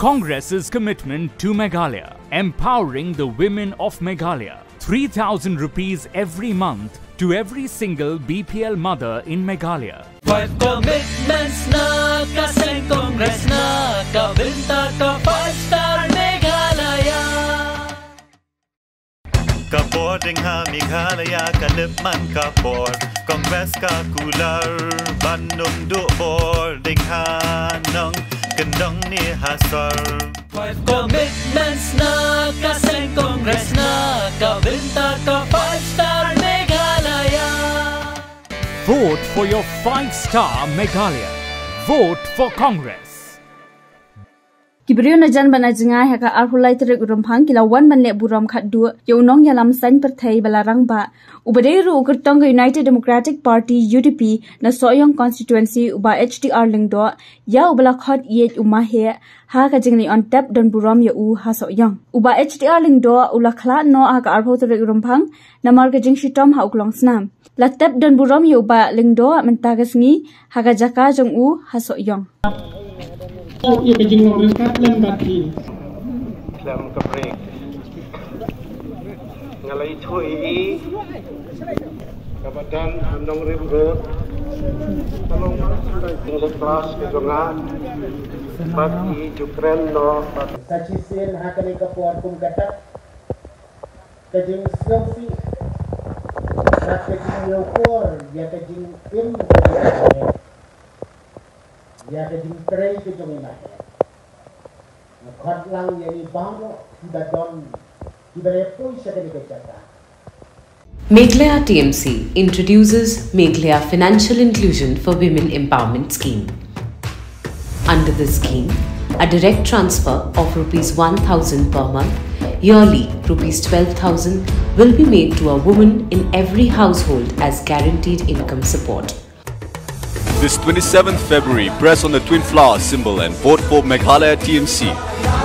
Congress's commitment to Meghalaya, empowering the women of Meghalaya. 3000 rupees every month to every single BPL mother in Meghalaya. Five commitments na kaseng Congress na Kabinta ka five star Meghalaya Kapor ding ha Meghalaya kalip man kapor Kongres ka kular Bandung du bor ding ha nong Kendong ni hasar Five commitments na kaseng Congress na Kabinta ka five star Meghalaya Vote for your 5-star Meghalaya. Vote for Congress. Kibrio na jan bana jingai haka arhulai terik rumpang kila wan ban le buram khat du yonong yalam san perthai balarang ba. Ubade ru kertong United Democratic Party UDP na soyong constituency uba HDR lingdo ya ubala khat ye uma he ha ka jingni on tap don buram ya u ha soyong. Uba HDR lingdo ula khla no ha ka arho terik rumpang na mar ka jing shitom ha uklong snam. La tap don buram ya uba lingdo ni ha ka jaka jong u ha soyong Yok yok jinglor katlem batti. Katlem ka break. Ngalai thui. Kabadan Tolong jinglor kelas ke jonga. Batti jukren no. Kachisin hakani ka kum katak. Kajing sofi. Kajing yokor ya kajing im. Kachata Meghalaya TMC introduces Meghalaya Financial Inclusion for Women Empowerment Scheme. Under this scheme, a direct transfer of rupees 1000 per month, yearly rupees 12000 will be made to a woman in every household as guaranteed income support. This 27th February, press on the twin flower symbol and vote for Meghalaya TMC